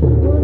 Thank you.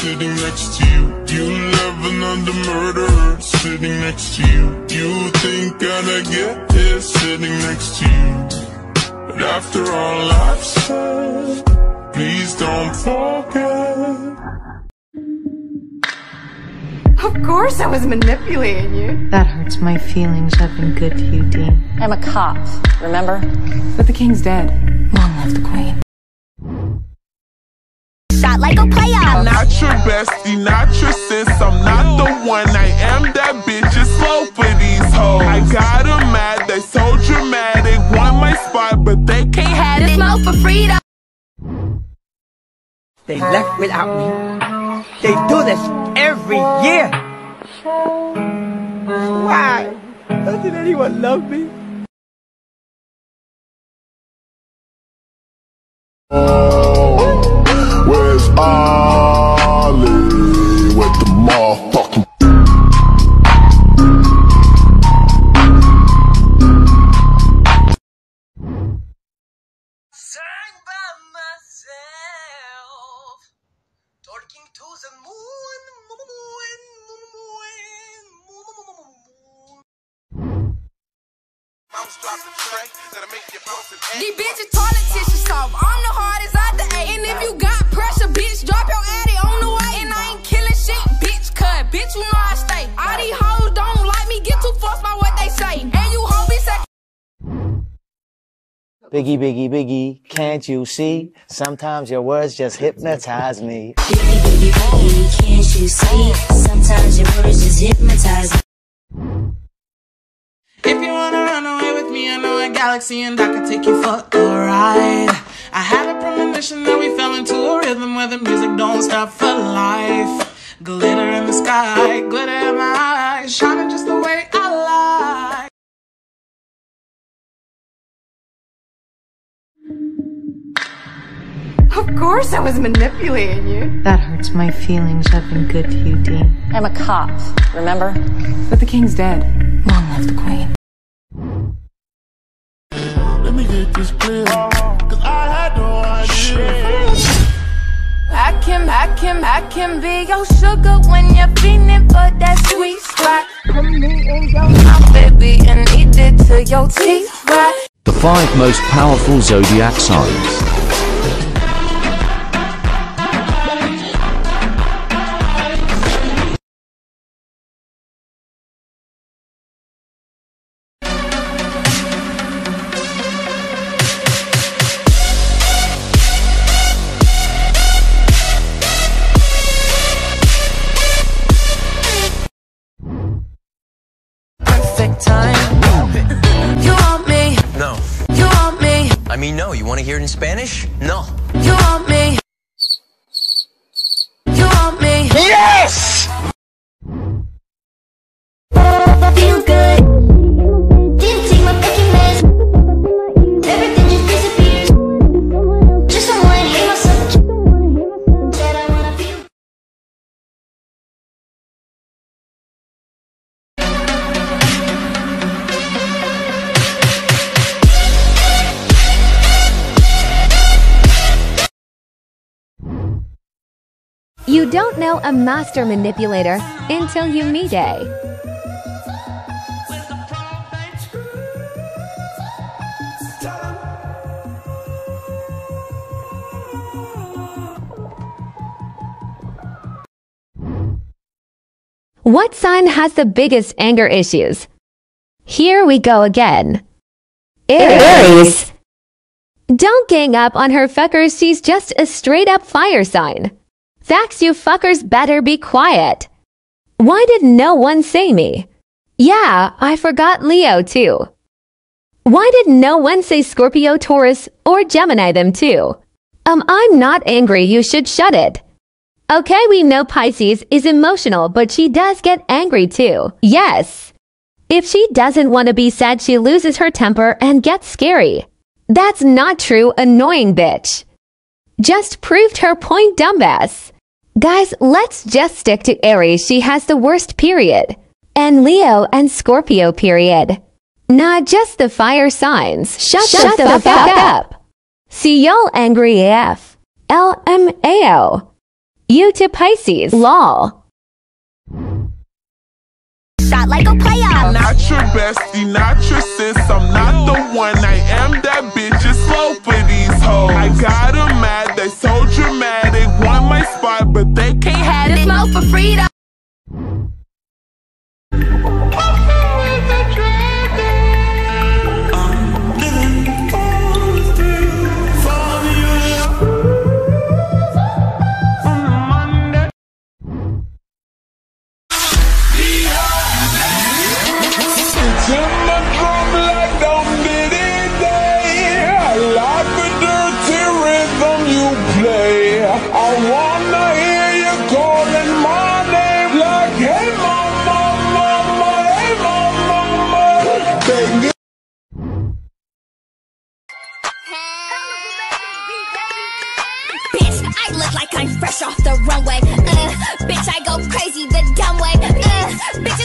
sitting next to you. You love another murderer sitting next to you. You think I'd get here sitting next to you. But after all I've said, please don't forget. Of course I was manipulating you. That hurts my feelings. I've been good to you, Dean. I'm a cop, remember? But the king's dead. Long live the queen. Shot like a player. Not your bestie, not your sis. I'm not the one. I am that bitch. It's slow for these hoes. I got 'em mad. They so dramatic. Want my spot, but they can't have They smoke for freedom. They left without me. They do this every year. Why? Doesn't anyone love me? These bitches politicians soft. I'm the hardest out the eight. And if you got pressure, bitch, drop your addy on the way. And I ain't killing shit, bitch, cut. Bitch, you know I stay. All these hoes don't like me, get too fussed by what they say. And you hoes be second. Biggie, biggie, biggie, can't you see? Sometimes your words just hypnotize me. Biggie, biggie, biggie, Can't you see? Sometimes galaxy and I can take you for a ride. I had a premonition that we fell into a rhythm where the music don't stop for life. Glitter in the sky, glitter in my eyes, shining just the way I like. Of course I was manipulating you. That hurts my feelings. I've been good to you, Dean. I'm a cop, remember? But the king's dead. Long live the queen. Let me get this clear, cause I had no idea. I can, I can, I can be your sugar when you're feeling for that sweet spot. Put me in your mouth, baby, and eat it till your teeth rot. The five most powerful zodiac signs. perfect time. You want me? No. You want me? I mean, no. You want to hear it in Spanish? No. You want me? You want me? Yes! You don't know a master manipulator until you meet a. What sign has the biggest anger issues? Here we go again. Aries. Don't gang up on her fuckers, she's just a straight up fire sign. Facts, you fuckers better be quiet. Why did no one say me? Yeah, I forgot Leo too. Why did no one say Scorpio, Taurus, or Gemini them too? Um, I'm not angry, you should shut it. Okay, we know Pisces is emotional, but she does get angry too. Yes. If she doesn't want to be sad, she loses her temper and gets scary. That's not true, annoying bitch. Just proved her point, dumbass. Guys, let's just stick to Aries. She has the worst period. And Leo and Scorpio period. Not just the fire signs. Shut, Shut the, the fuck, fuck up. See y'all angry AF. LMAO. You to Pisces. Lol. Shot like a player. I'm not your bestie, not your sis. I'm not the one. I freedom. Fresh off the runway. Uh, bitch, I go crazy the dumb way. Uh, bitch,